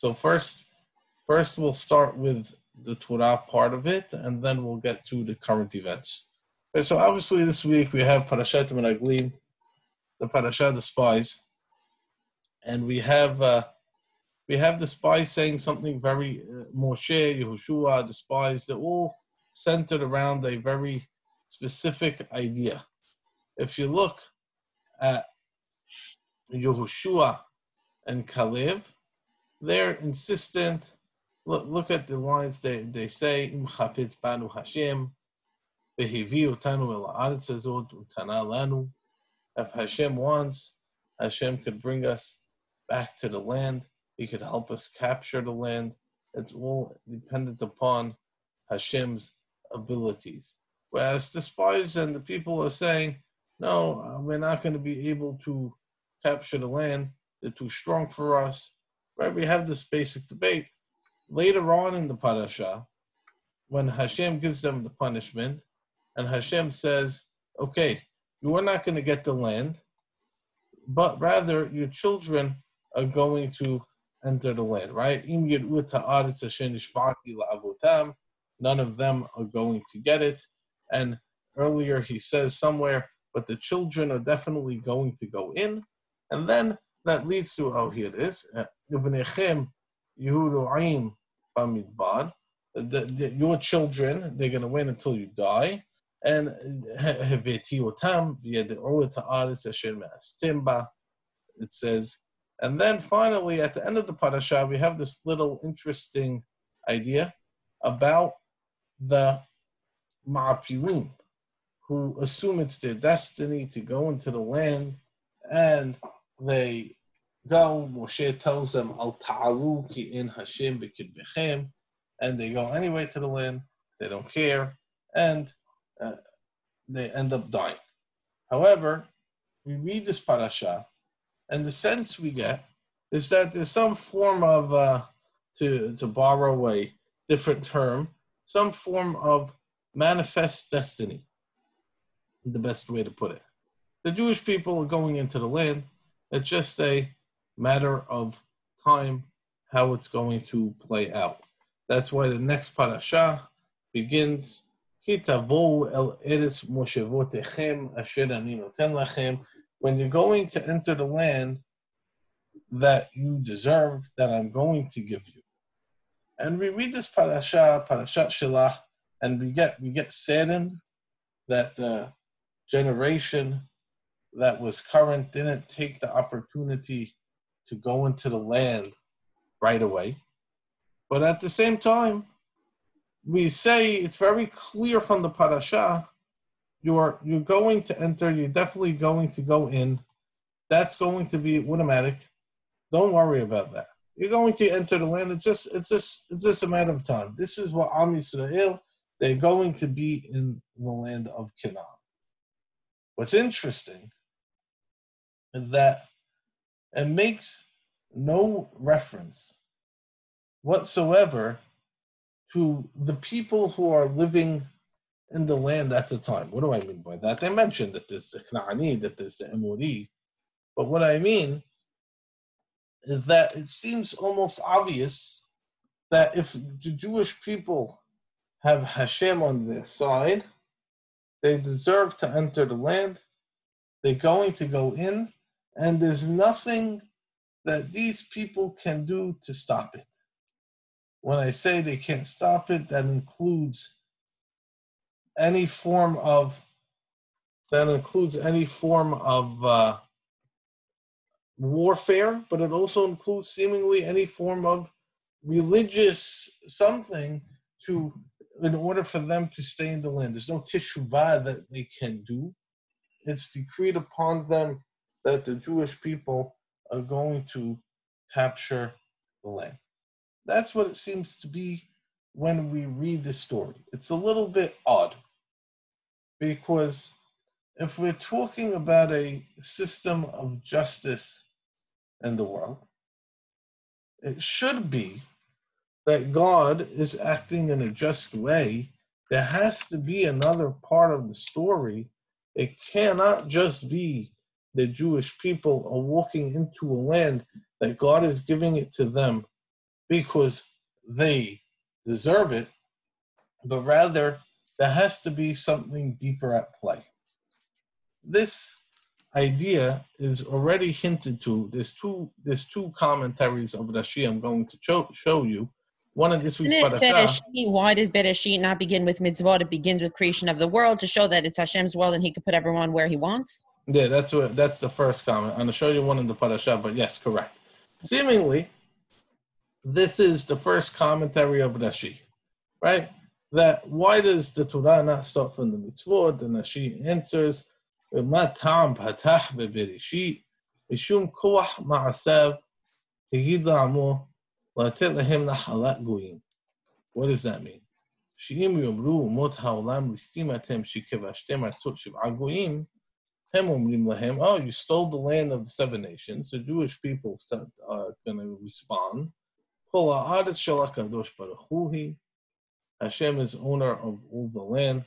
So first, first we'll start with the Torah part of it, and then we'll get to the current events. Okay, so obviously this week we have Parashat Meraglim, the Parashat the spies, and we have uh, we have the spies saying something very uh, Moshe, Yehoshua, the spies. They're all centered around a very specific idea. If you look at Yehoshua and Caleb, they're insistent. Look, look at the lines they, they say, Im chafetz banu Hashem, otanu el utana lanu. If Hashem wants, Hashem could bring us back to the land. He could help us capture the land. It's all dependent upon Hashem's abilities. Whereas the spies and the people are saying, no, uh, we're not going to be able to capture the land. They're too strong for us. Right? We have this basic debate. Later on in the parasha, when Hashem gives them the punishment, and Hashem says, okay, you are not going to get the land, but rather your children are going to enter the land, right? None of them are going to get it. And earlier he says somewhere, but the children are definitely going to go in. And then that leads to, oh, here it is. Your children, they're going to win until you die. And it says, and then finally, at the end of the parasha, we have this little interesting idea about the ma'apilim, who assume it's their destiny to go into the land, and they go. Moshe tells them, "Al ta'alu ki in Hashem bechem," and they go anyway to the land. They don't care, and uh, they end up dying. However, we read this parasha, and the sense we get is that there's some form of, uh, to to borrow a different term, some form of manifest destiny. The best way to put it. The Jewish people are going into the land. It's just a matter of time how it's going to play out. That's why the next parasha begins when you're going to enter the land that you deserve, that I'm going to give you. And we read this parasha, parashat Shelach, and we get we get saddened that the generation that was current didn't take the opportunity to go into the land right away. But at the same time, we say it's very clear from the parasha, you're you're going to enter, you're definitely going to go in. That's going to be automatic. Don't worry about that. You're going to enter the land. It's just it's just it's just a matter of time. This is what Am Yisrael, they're going to be in the land of Canaan. What's interesting is that it makes no reference whatsoever to the people who are living in the land at the time. What do I mean by that? They mentioned that there's the Knaani, that there's the Emori. But what I mean is that it seems almost obvious that if the Jewish people have Hashem on their side, they deserve to enter the land. They're going to go in, and there's nothing that these people can do to stop it. When I say they can't stop it, that includes any form of that includes any form of uh, warfare, but it also includes seemingly any form of religious something to in order for them to stay in the land. There's no teshuvah that they can do. It's decreed upon them that the Jewish people are going to capture the land. That's what it seems to be when we read the story. It's a little bit odd because if we're talking about a system of justice in the world, it should be that God is acting in a just way. There has to be another part of the story. It cannot just be the Jewish people are walking into a land that God is giving it to them because they deserve it, but rather there has to be something deeper at play. This idea is already hinted to. There's two there's two commentaries of Rashi I'm going to show, show you. One of this week's parasha. Why does Bereshit not begin with mitzvot? It begins with creation of the world to show that it's Hashem's world and He can put everyone where He wants. Yeah, that's what that's the first comment. I'm gonna show you one in the parasha, but yes, correct. Seemingly, this is the first commentary of Rashi, right? That why does the Torah not start from the mitzvot? And Rashi answers, "Ma tam patach bebereshit, mishum koach ma'asav, higid la'amo, la'atet lehem nahalat goyim." What does that mean? שאם יאמרו אומות העולם ליסטים אתם שכבשתם ארצות שבעה גויים, Um oh, you stole the land of the seven nations. The Jewish people are going to respond. Hashem is owner of all the land.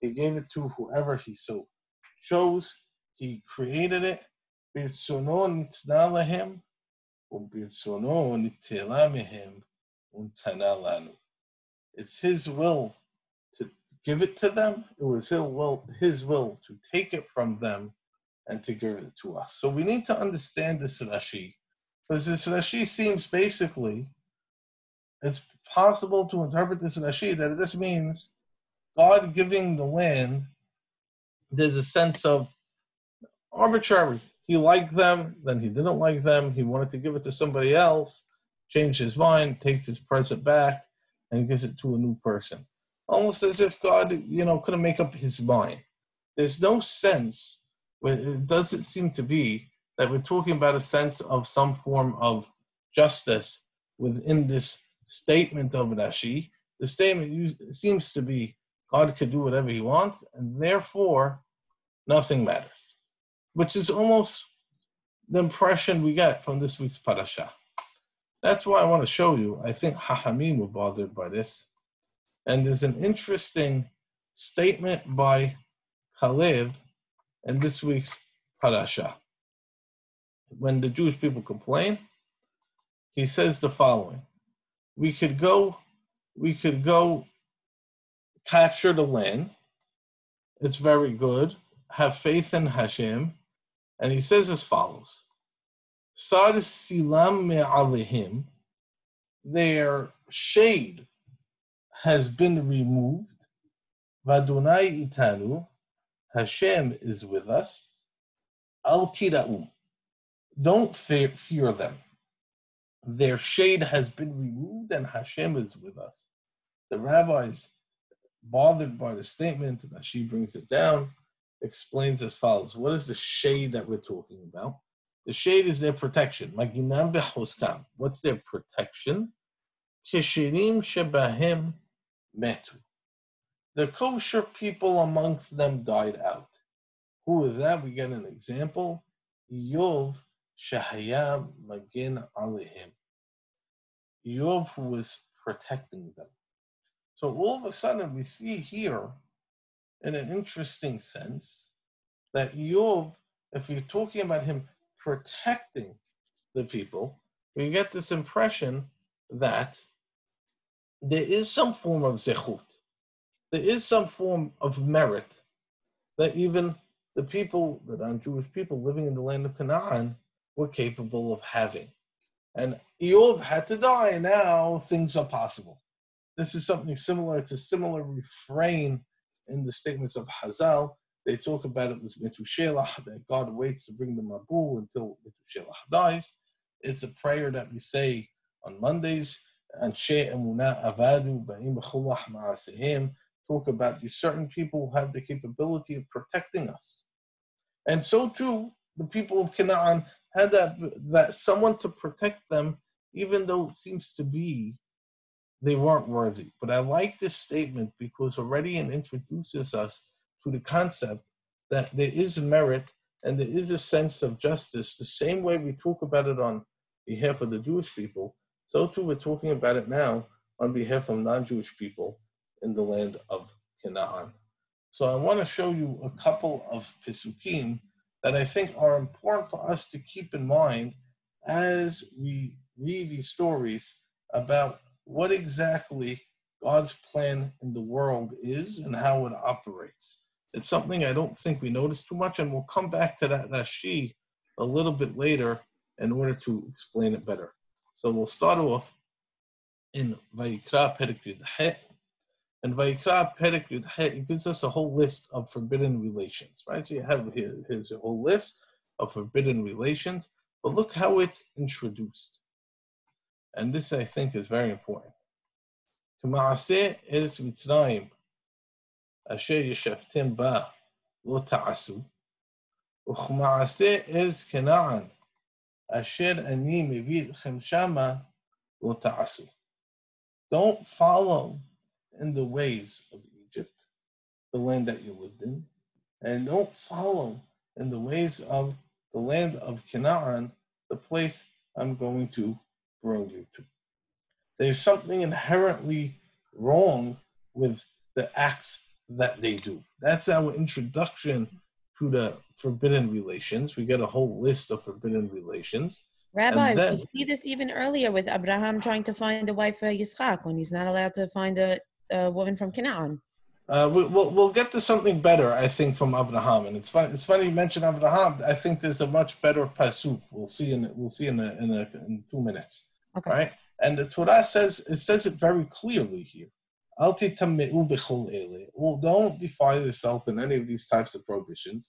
He gave it to whoever he so chose. He created it. Um um it's his will give it to them. It was his will, his will to take it from them and to give it to us. So we need to understand this Rashi. Because this Rashi seems basically, it's possible to interpret this Rashi that this means God giving the land, there's a sense of arbitrary. He liked them, then he didn't like them. He wanted to give it to somebody else, changed his mind, takes his present back, and gives it to a new person almost as if God, you know, couldn't make up his mind. There's no sense, it doesn't seem to be, that we're talking about a sense of some form of justice within this statement of Rashi. The statement seems to be God could do whatever he wants, and therefore nothing matters, which is almost the impression we get from this week's parasha. That's why I want to show you. I think Hahamim were bothered by this and there's an interesting statement by Kalev in this week's parasha. When the Jewish people complain, he says the following: We could go, we could go capture the land. It's very good. Have faith in Hashem. And he says as follows: Sar silam me'alehim, their shade has been removed. Vadunai itanu, Hashem is with us. Al tira'u, don't fear, fear them. Their shade has been removed and Hashem is with us. The rabbis, bothered by the statement, that she brings it down, explains as follows. What is the shade that we're talking about? The shade is their protection. Maginam behoskam. What's their protection? Kishirim shebahem metu. The kosher people amongst them died out. Who is that? We get an example. Yov Shahaya Magin Alihim. Yov who was protecting them. So all of a sudden we see here, in an interesting sense, that Yov, if you're talking about him protecting the people, we get this impression that there is some form of zechut. There is some form of merit that even the people that are Jewish people living in the land of Canaan were capable of having. And Eov had to die, now things are possible. This is something similar. It's a similar refrain in the statements of Hazal. They talk about it with Metushelah, that God waits to bring the Mabul until Metushelah dies. It's a prayer that we say on Mondays אנשי אמונה עבדו, באים בכוח מעשיהם, talk about these certain people who have the capability of protecting us. And so too, the people of Canaan had that, that someone to protect them, even though it seems to be they weren't worthy. But I like this statement because already it introduces us to the concept that there is merit and there is a sense of justice, the same way we talk about it on behalf of the Jewish people, so too, we're talking about it now on behalf of non-Jewish people in the land of Canaan. So I want to show you a couple of Pisukim that I think are important for us to keep in mind as we read these stories about what exactly God's plan in the world is and how it operates. It's something I don't think we notice too much, and we'll come back to that Rashi a little bit later in order to explain it better. So we'll start off in Vayikra Perikud He. And Vayikra Perikud He, gives us a whole list of forbidden relations, right? So you have here, here's a whole list of forbidden relations, but look how it's introduced. And this, I think, is very important. K'ma'aseh eretz ba, lo ta'asu. U'chma'aseh eretz Kena'an, אשר אני מביא אתכם שמה, לא תעשו. Don't follow in the ways of Egypt, the land that you lived in, and don't follow in the ways of the land of Canaan, the place I'm going to bring you to. There's something inherently wrong with the acts that they do. That's our introduction to the forbidden relations. We get a whole list of forbidden relations. Rabbi, then, we see this even earlier with Abraham trying to find a wife for Yitzchak when he's not allowed to find a, a woman from Canaan. Uh, we, will we'll get to something better, I think, from Abraham. And it's funny. It's funny you mentioned Abraham. I think there's a much better pasuk. We'll see in we'll see in a, in, a, in two minutes. Okay. Right. And the Torah says it says it very clearly here. Well, don't defile yourself in any of these types of prohibitions.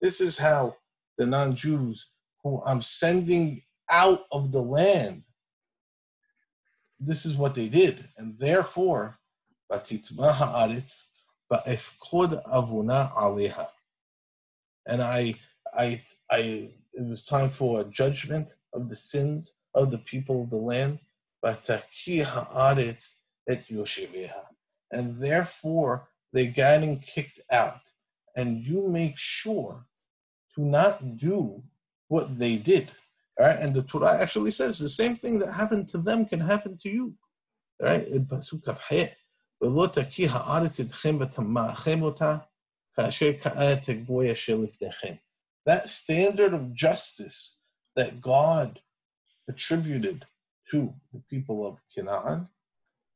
This is how the non-Jews who I'm sending out of the land, this is what they did. And therefore, and I, I, I, it was time for a judgment of the sins of the people of the land, but takiha adits at Yoshive. and therefore they got and kicked out. And you make sure to not do what they did. All right, and the Torah actually says the same thing that happened to them can happen to you. All right, in Pasuk. That standard of justice that God attributed to the people of Canaan,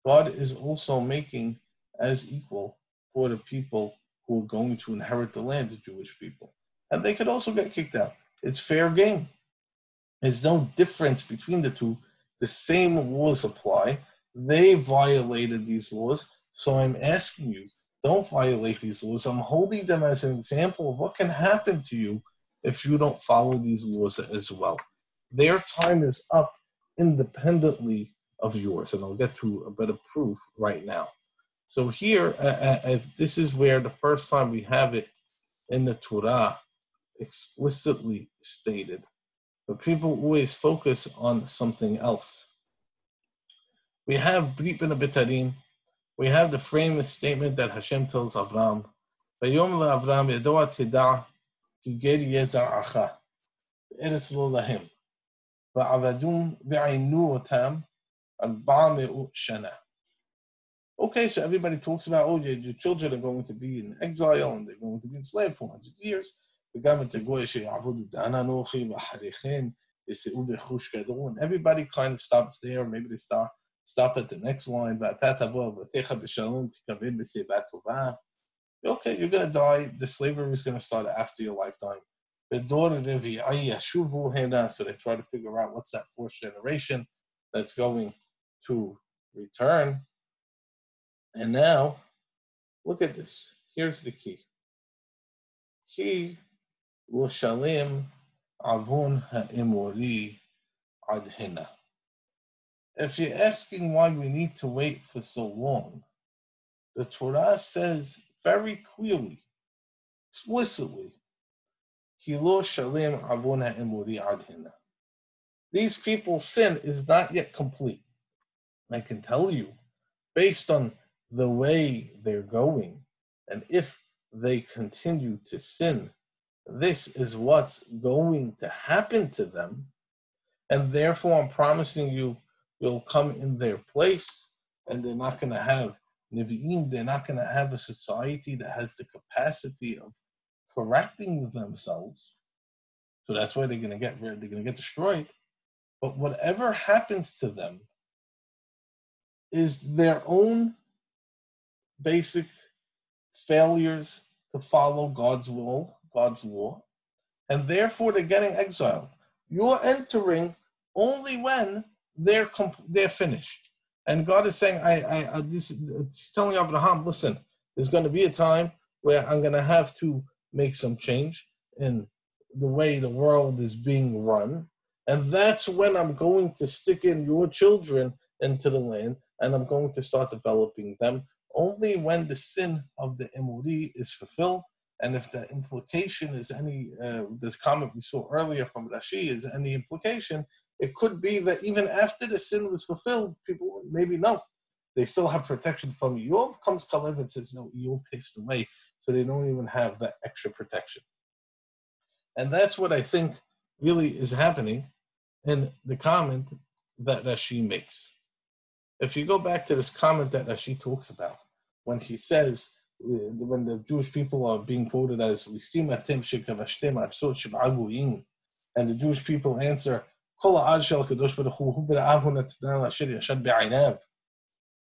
God is also making as equal for the people who are going to inherit the land, the Jewish people. And they could also get kicked out. It's fair game. There's no difference between the two. The same laws apply. They violated these laws. So I'm asking you, don't violate these laws. I'm holding them as an example of what can happen to you if you don't follow these laws as well. Their time is up independently of yours. And I'll get to a better proof right now. So here, uh, uh, this is where the first time we have it in the Torah explicitly stated. But people always focus on something else. We have Brit Bein HaBetarim. We have the famous statement that Hashem tells Avram, "Vayom Avram yedoa teda ki ger yezar acha, eretz lo lahem, otam arba'a me'ut shana." Okay, so everybody talks about, oh, your, your children are going to be in exile and they're going to be enslaved for 100 years. And everybody kind of stops there. Maybe they start stop at the next line. Okay, you're going to die. The slavery is going to start after your lifetime. So they try to figure out what's that fourth generation that's going to return. And now, look at this. Here's the key. Key l'shalim avon ha'imori ad If you're asking why we need to wait for so long, the Torah says very clearly, explicitly, Kilo shalim avon ha'imori ad These people's sin is not yet complete. I can tell you, based on the way they're going, and if they continue to sin, this is what's going to happen to them. And therefore, I'm promising you, you'll come in their place, and they're not going to have Nevi'im, they're not going to have a society that has the capacity of correcting themselves. So that's why they're going to get they're going to get destroyed. But whatever happens to them is their own basic failures to follow God's will, God's law, and therefore they're getting exiled. You're entering only when they're comp- they're finished. And God is saying, I, I, I this, it's telling Abraham, listen, there's going to be a time where I'm going to have to make some change in the way the world is being run. And that's when I'm going to stick in your children into the land and I'm going to start developing them only when the sin of the Emori is fulfilled. And if the implication is any, uh, this comment we saw earlier from Rashi is any implication, it could be that even after the sin was fulfilled, people maybe no, they still have protection from Yov. Comes Kalev and says, no, Yov passed away, so they don't even have that extra protection. And that's what I think really is happening in the comment that Rashi makes. If you go back to this comment that Rashi talks about, when he says, uh, when the Jewish people are being quoted as and the Jewish people answer,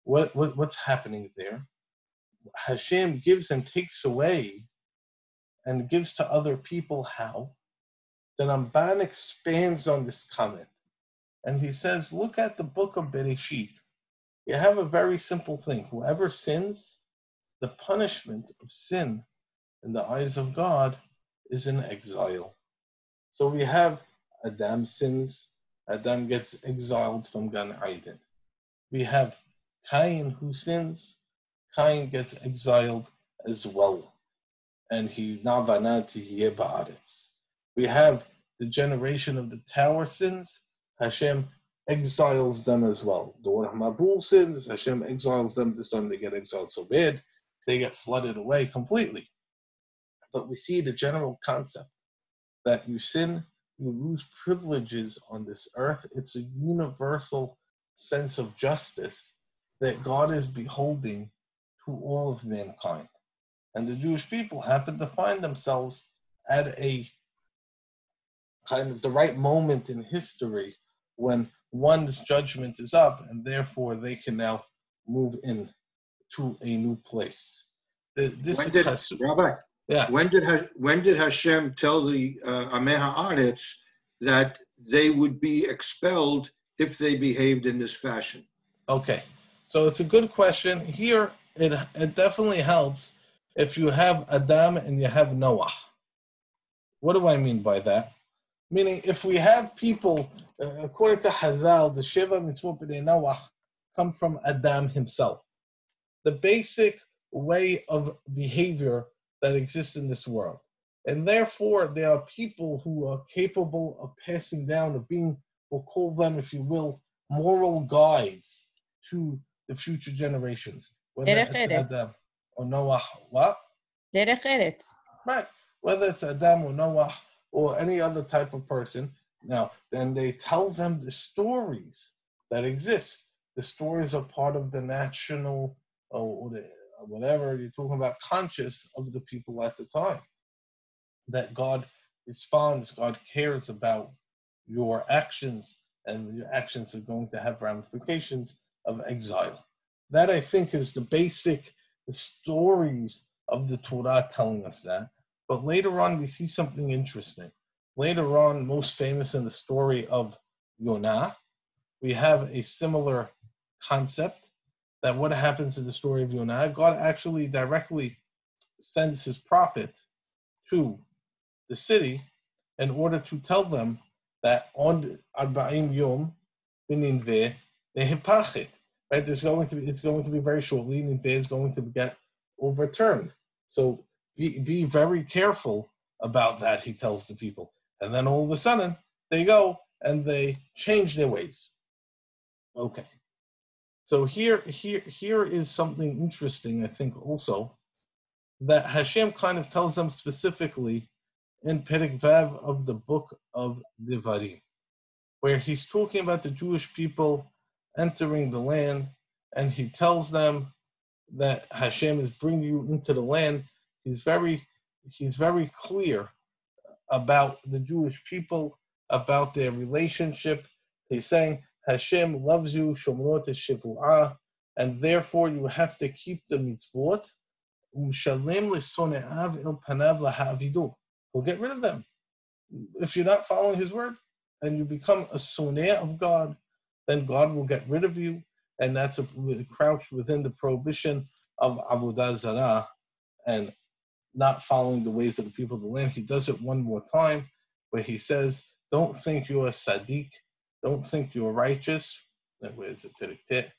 what, what, what's happening there? Hashem gives and takes away and gives to other people how? Then Ramban expands on this comment. And he says, look at the book of Bereshit. You have a very simple thing. Whoever sins, the punishment of sin in the eyes of God is in exile. So we have Adam sins, Adam gets exiled from Gan Eden. We have Cain who sins, Cain gets exiled as well. And Yebaretz. We have the generation of the tower sins, Hashem exiles them as well. The one Mabul sins, Hashem exiles them. This time they get exiled so bad, they get flooded away completely. But we see the general concept that you sin, you lose privileges on this earth. It's a universal sense of justice that God is beholding to all of mankind. And the Jewish people happen to find themselves at a kind of the right moment in history when one's judgment is up, and therefore they can now move in to a new place. This when did Rabbi? Yeah. When did when did Hashem tell the uh, Ameha Aretz that they would be expelled if they behaved in this fashion? Okay, so it's a good question. Here, it it definitely helps if you have Adam and you have Noah. What do I mean by that? Meaning, if we have people uh, according to Hazal, the Shiva Mitzvot B'nai Noach come from Adam himself. The basic way of behavior that exists in this world. And therefore, there are people who are capable of passing down, of being, we'll call them, if you will, moral guides to the future generations. Whether it's Adam or Noah, what? Right. Whether it's Adam or Noah or any other type of person, now, then they tell them the stories that exist. The stories are part of the national, or the, whatever you're talking about, conscious of the people at the time. That God responds, God cares about your actions, and your actions are going to have ramifications of exile. That I think is the basic the stories of the Torah telling us that. But later on, we see something interesting. Later on, most famous in the story of Yonah, we have a similar concept that what happens in the story of Yonah, God actually directly sends his prophet to the city in order to tell them that on Arba'im Yom, Ninveh, Nehipachit, right? There's going to be, it's going to be very shortly, Ninveh is going to get overturned. So be, be very careful about that, he tells the people. And then all of a sudden, they go and they change their ways. Okay. So here, here, here is something interesting, I think, also, that Hashem kind of tells them specifically in Perik Vav of the book of Devarim, where he's talking about the Jewish people entering the land, and he tells them that Hashem is bringing you into the land, he's very he's very clear about the Jewish people, about their relationship. He's saying Hashem loves you, Shomrot Shivu'ah, and therefore you have to keep the mitzvot. He'll get rid of them. If you're not following his word and you become a soneh of God, then God will get rid of you. And that's a, crouched within the prohibition of Avodah Zarah and not following the ways of the people of the land. He does it one more time where he says, Don't think you are Sadiq, don't think you are righteous. Where is it?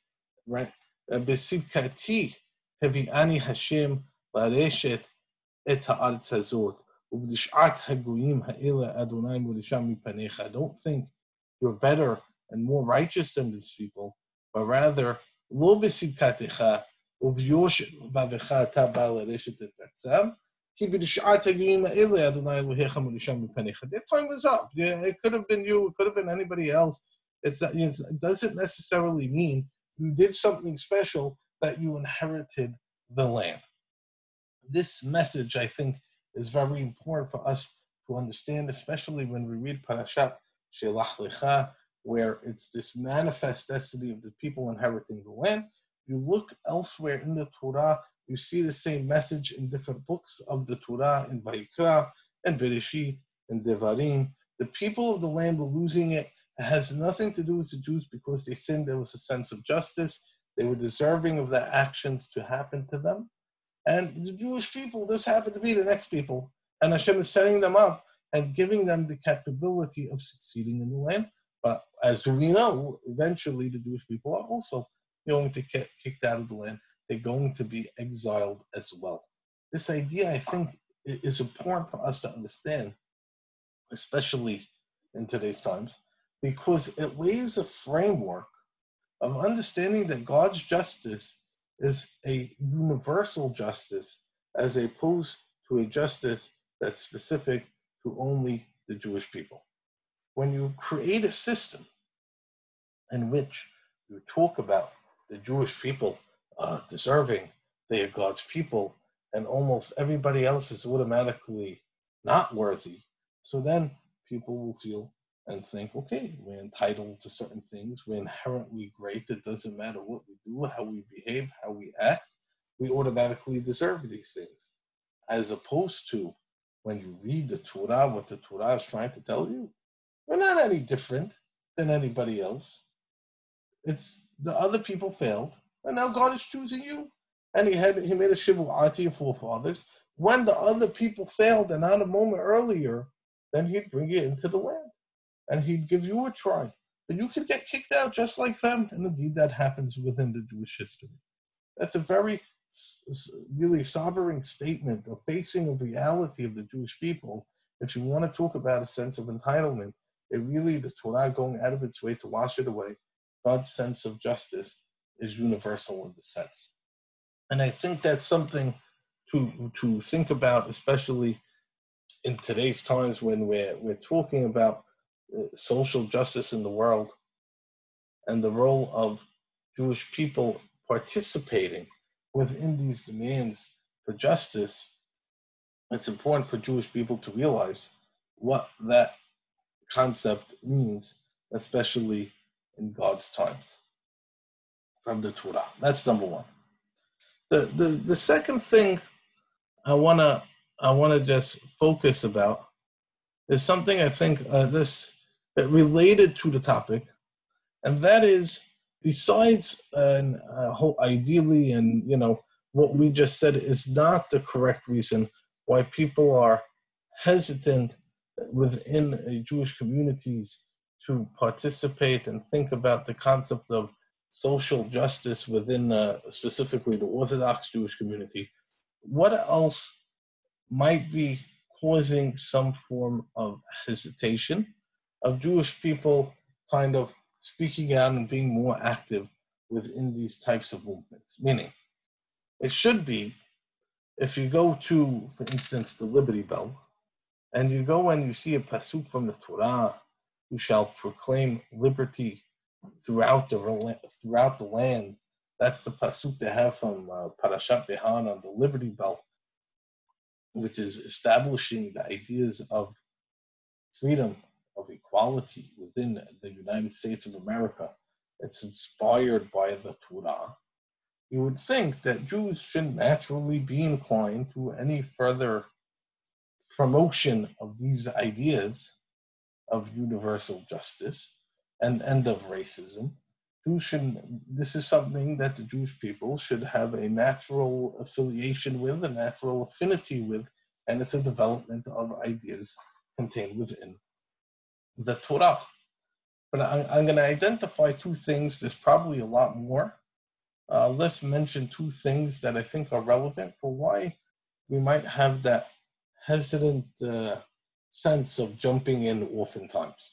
Right? Uh, Besikati ani Hashem lareshet et. Don't think you're better and more righteous than these people, but rather, lo besimkatecha uvyoshin bavecha tabal ereshet etzav. Their time was up. Yeah, it could have been you. It could have been anybody else. It's, it's, it doesn't necessarily mean you did something special that you inherited the land. This message, I think, is very important for us to understand, especially when we read Parashat Shelach Lecha where it's this manifest destiny of the people inheriting the land. You look elsewhere in the Torah, you see the same message in different books of the Torah, in Vayikra, and Bereshit, and Devarim. The people of the land were losing it it has nothing to do with the Jews because they sinned. There was a sense of justice. They were deserving of their actions to happen to them. And the Jewish people, this happened to be the next people. And Hashem is setting them up and giving them the capability of succeeding in the land. As we know, eventually the Jewish people are also going to get kicked out of the land. They're going to be exiled as well. This idea, I think, is important for us to understand, especially in today's times because it lays a framework of understanding that God's justice is a universal justice as opposed to a justice that's specific to only the Jewish people. When you create a system in which you talk about the Jewish people uh, deserving, they are God's people, and almost everybody else is automatically not worthy, so then people will feel and think, okay, we're entitled to certain things. We're inherently great. It doesn't matter what we do, how we behave, how we act. We automatically deserve these things. As opposed to when you read the Torah, what the Torah is trying to tell you, we're not any different than anybody else. It's the other people failed, and now God is choosing you. And he had he made a shivu'ati of forefathers. When the other people failed and not a moment earlier, then he'd bring you into the land and he'd give you a try. But you could get kicked out just like them, and indeed that happens within the Jewish history. That's a very, really sobering statement, of facing of reality of the Jewish people. If you want to talk about a sense of entitlement, it really, the Torah going out of its way to wash it away, God's sense of justice is universal in the sense. And I think that's something to, to think about, especially in today's times when we're, we're talking about uh, social justice in the world and the role of Jewish people participating within these demands for justice, it's important for Jewish people to realize what that concept means, especially in God's times from the Torah. That's number one. The, the, the second thing I wanna I wanna just focus about is something I think uh, this related to the topic, and that is besides uh, uh, ideally and you know what we just said is not the correct reason why people are hesitant within Jewish communities to participate and think about the concept of social justice within uh, specifically the Orthodox Jewish community. What else might be causing some form of hesitation? of Jewish people kind of speaking out and being more active within these types of movements. Meaning, it should be if you go to, for instance, the Liberty Bell, and you go and you see a pasuk from the Torah, who shall proclaim liberty throughout the throughout the land, That's the pasuk they have from uh, Parashat Behar on the Liberty Bell, which is establishing the ideas of freedom, of equality within the United States of America. It's inspired by the Torah. You would think that Jews should naturally be inclined to any further promotion of these ideas of universal justice and end of racism. Jews should, this is something that the Jewish people should have a natural affiliation with, a natural affinity with, and it's a development of ideas contained within the Torah. But I'm, I'm going to identify two things. There's probably a lot more. Uh, let's mention two things that I think are relevant for why we might have that hesitant uh, sense of jumping in oftentimes.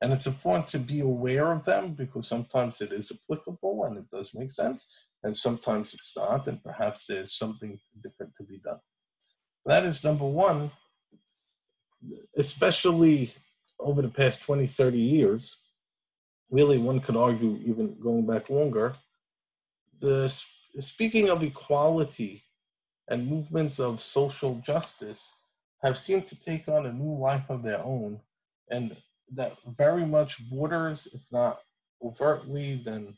And it's important to be aware of them because sometimes it is applicable and it does make sense, and sometimes it's not, and perhaps there's something different to be done. That is number one, especially over the past 20, 30 years, really one could argue even going back longer, the speaking of equality and movements of social justice have seemed to take on a new life of their own and that very much borders if not overtly then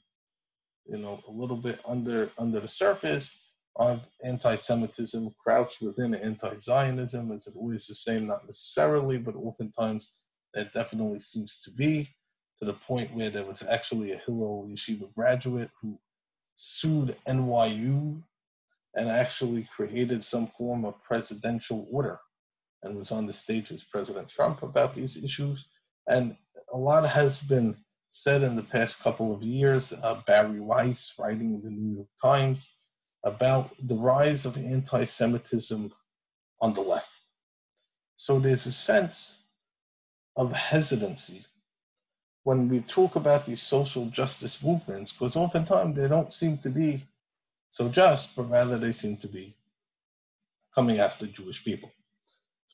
you know a little bit under under the surface of anti-semitism crouched within anti-zionism is it always the same? Not necessarily but oftentimes it definitely seems to be to the point where there was actually a Hillel Yeshiva graduate who sued NYU and actually created some form of presidential order and was on the stage with President Trump about these issues. And a lot has been said in the past couple of years. Uh, Bari Weiss, writing in the New York Times, about the rise of anti Semitism on the left. So there's a sense of hesitancy when we talk about these social justice movements, because oftentimes they don't seem to be so just, but rather they seem to be coming after Jewish people.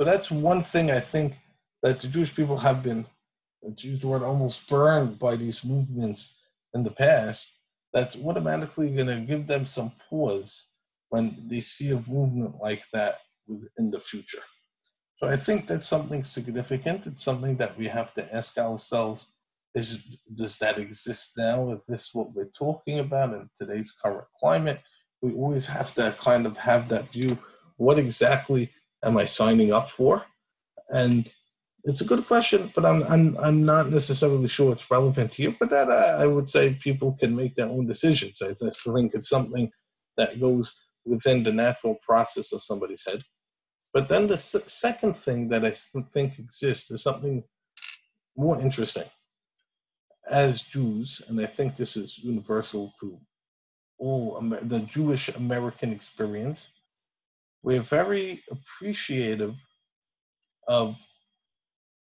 So that's one thing I think that the Jewish people have been, to use the word, almost burned by these movements in the past. That's automatically going to give them some pause when they see a movement like that in the future. So I think that's something significant. It's something that we have to ask ourselves is does that exist now? Is this what we're talking about in today's current climate? We always have to kind of have that view. What exactly am I signing up for? And it's a good question, but I'm I'm I'm not necessarily sure it's relevant here. But that I, I would say people can make their own decisions. I think it's something that goes within the natural process of somebody's head. But then the second thing that I think exists is something more interesting as Jews, and I think this is universal to all Amer- the Jewish American experience, we're very appreciative of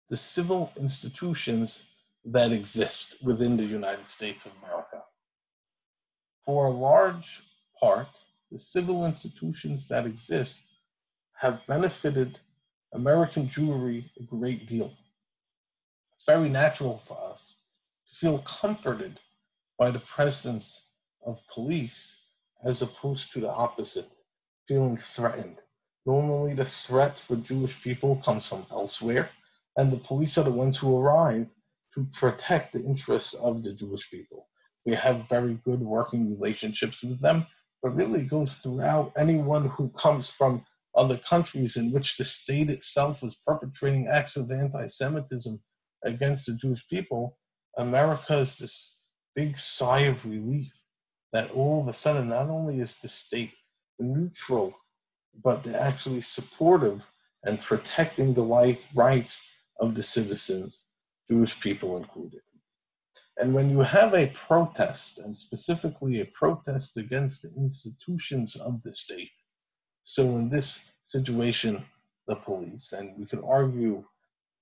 the civil institutions that exist within the United States of America. For a large part, the civil institutions that exist have benefited American Jewry a great deal. It's very natural for us to feel comforted by the presence of police as opposed to the opposite, feeling threatened. Normally, the threat for Jewish people comes from elsewhere, and the police are the ones who arrive to protect the interests of the Jewish people. We have very good working relationships with them, but really goes throughout anyone who comes from other countries in which the state itself is perpetrating acts of anti Semitism against the Jewish people America is this big sigh of relief that all of a sudden not only is the state neutral, but they're actually supportive and protecting the white rights of the citizens, Jewish people included. And when you have a protest, and specifically a protest against the institutions of the state, so in this situation, the police, and we could argue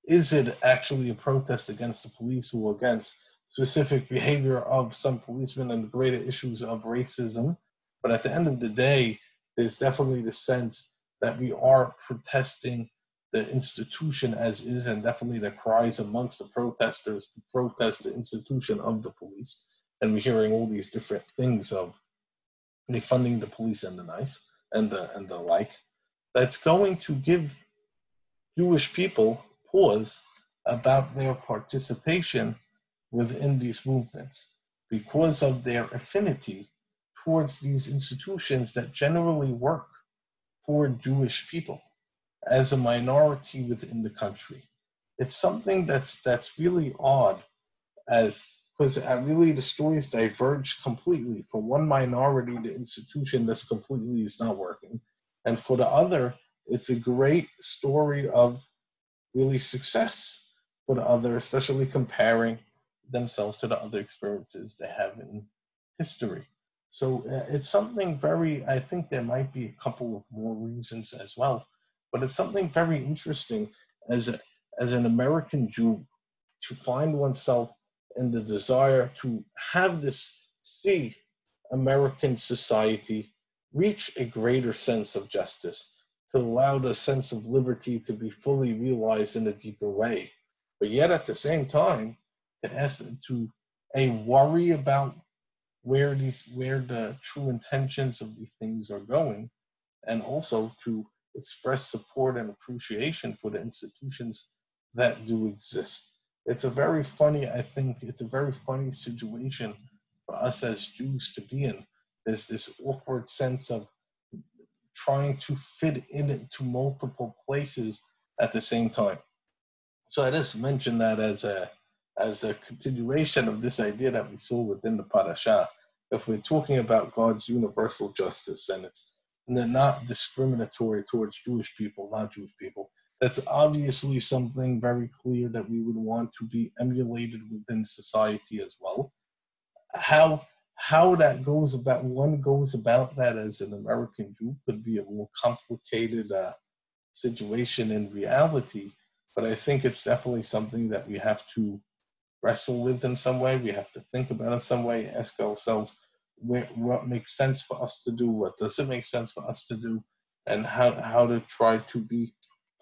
is it actually a protest against the police or against specific behavior of some policemen and the greater issues of racism? But at the end of the day, there's definitely the sense that we are protesting the institution as is, and definitely the cries amongst the protesters to protest the institution of the police. And we're hearing all these different things of defunding the police and the nice and the and the like, that's going to give Jewish people pause about their participation within these movements because of their affinity towards these institutions that generally work for Jewish people as a minority within the country. It's something that's that's really odd as because really the stories diverge completely. For one minority, the institution that's completely is not working, and for the other, it's a great story of really success for the other, especially comparing themselves to the other experiences they have in history. So uh, it's something very, I think there might be a couple of more reasons as well, but it's something very interesting as, a, as an American Jew to find oneself in the desire to have this, see American society reach a greater sense of justice, to allow the sense of liberty to be fully realized in a deeper way. But yet at the same time, has to a worry about where these where the true intentions of these things are going and also to express support and appreciation for the institutions that do exist. It's a very funny i think it's a very funny situation for us as jews to be in. There's this awkward sense of trying to fit in into multiple places at the same time. So i just mentioned that as a as a continuation of this idea that we saw within the parasha. If we're talking about God's universal justice and it's not discriminatory towards Jewish people, not Jewish people, that's obviously something very clear that we would want to be emulated within society as well. How how that goes about one goes about that as an American Jew could be a more complicated uh, situation in reality, but I think it's definitely something that we have to wrestle with in some way. We have to think about in some way, ask ourselves what makes sense for us to do, what doesn't make sense for us to do, and how, how to try to be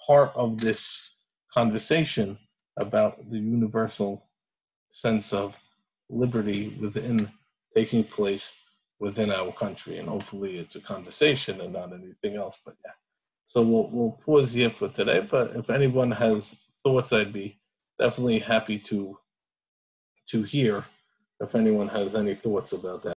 part of this conversation about the universal sense of liberty within taking place within our country. And hopefully it's a conversation and not anything else. But yeah. So we'll we'll pause here for today. But if anyone has thoughts, I'd be definitely happy to to hear if anyone has any thoughts about that.